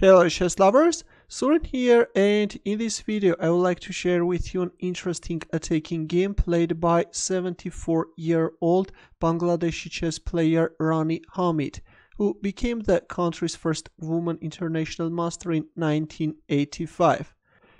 Hello chess lovers, Suren here and in this video I would like to share with you an interesting attacking game played by 74 year old Bangladeshi chess player Rani Hamid who became the country's first woman international master in 1985.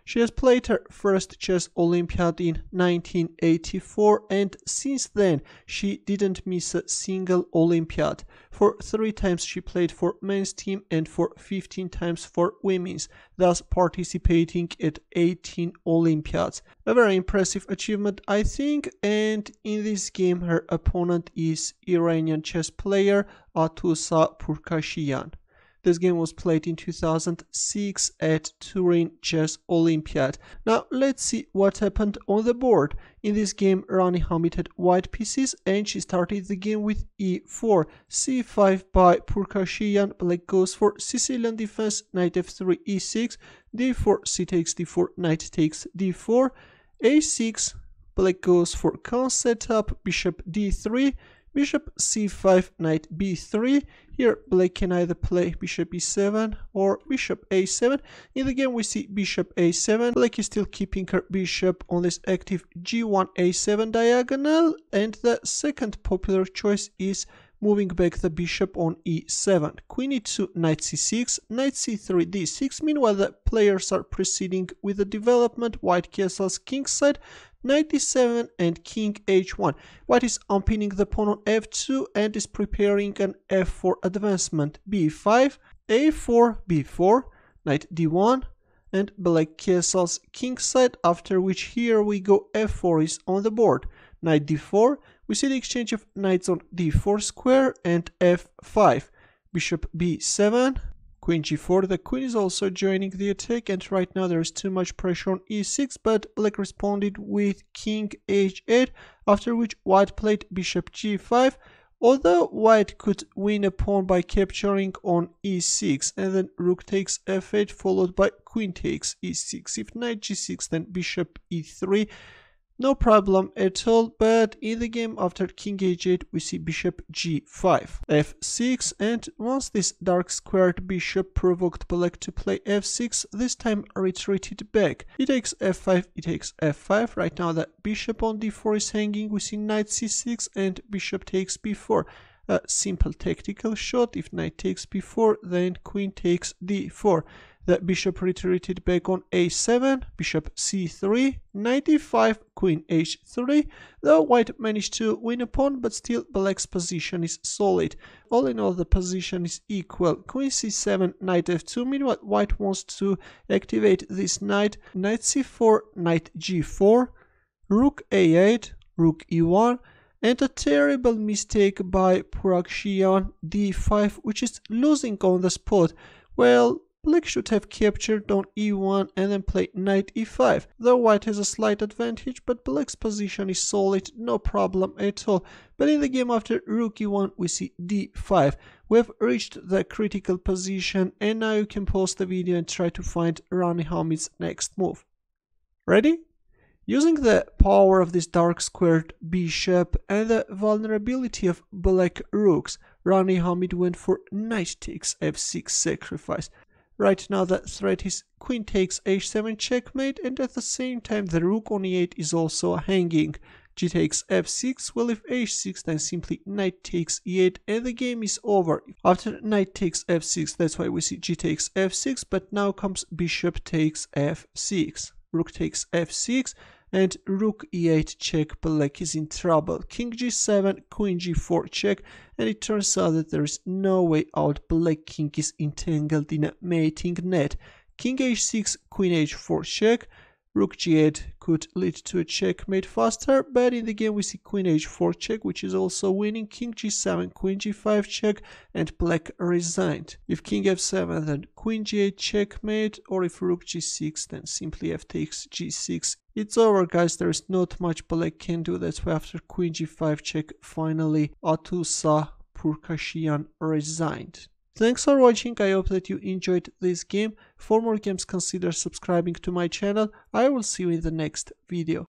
She has played her first chess Olympiad in 1984 and since then she didn't miss a single Olympiad. For three times she played for men's team and for 15 times for women's, thus participating at 18 Olympiads. A very impressive achievement I think and in this game her opponent is Iranian chess player Atousa Pourkashiyan. This game was played in 2006 at Turin Chess Olympiad. Now let's see what happened on the board. In this game Rani Hamid had white pieces and she started the game with e4, c5 by Pourkashiyan, black goes for Sicilian defense, knight f3, e6, d4, c takes d4, knight takes d4, a6, black goes for Kan setup, bishop d3, bishop c5, knight b3. Here black can either play bishop e7 or bishop a7. In the game we see bishop a7. Black is still keeping her bishop on this active g1 a7 diagonal and the second popular choice is moving back the bishop on e7. Queen e2, knight c6, knight c3, d6. Meanwhile, the players are proceeding with the development. White castles kingside, knight d7 and king h1. White is unpinning the pawn on f2 and is preparing an f4 advancement. b5, a4, b4, knight d1, and black castles kingside, after which here we go f4 is on the board. Knight d4, we see the exchange of knights on d4 square and f5. Bishop b7, queen g4. The queen is also joining the attack and right now there is too much pressure on e6 but black responded with king h8 after which white played bishop g5 although white could win a pawn by capturing on e6 and then rook takes f8 followed by queen takes e6 if knight g6 then bishop e3 no problem at all, but in the game after king h8 we see bishop g5, f6 and once this dark squared bishop provoked black to play f6, this time retreated back. He takes f5, he takes f5, right now the bishop on d4 is hanging, we see knight c6 and bishop takes b4 a simple tactical shot. If knight takes b4, then queen takes d4. The bishop retreated back on a7, bishop c3, knight e5, queen h3. Though white managed to win a pawn, but still black's position is solid. All in all, the position is equal. Queen c7, knight f2. Meanwhile, white wants to activate this knight. Knight c4, knight g4, rook a8, rook e1, and a terrible mistake by Pourkashiyan d5 which is losing on the spot. Well, Black should have captured on e1 and then played knight e5. Though white has a slight advantage, but black's position is solid, no problem at all. But in the game after rook e1 we see d5. We have reached the critical position and now you can pause the video and try to find Rani Hamid's next move. Ready? Using the power of this dark squared bishop and the vulnerability of black rooks, Rani Hamid went for knight takes f6 sacrifice. Right now the threat is queen takes h7 checkmate and at the same time the rook on e8 is also hanging. g takes f6, well if h6 then simply knight takes e8 and the game is over. After knight takes f6 that's why we see g takes f6 but now comes bishop takes f6. Rook takes f6 and rook e8 check black is in trouble. King g7 queen g4 check and it turns out that there is no way out. Black king is entangled in a mating net. King h6 queen h4 check Rook g8 could lead to a checkmate faster, but in the game we see queen h4 check, which is also winning, king g7, queen g5 check, and black resigned. If king f7, then queen g8 checkmate, or if rook g6, then simply f takes g6. It's over guys, there is not much black can do, that's why after queen g5 check, finally Atousa Pourkashiyan resigned. Thanks for watching, I hope that you enjoyed this game. For more games consider subscribing to my channel. I will see you in the next video.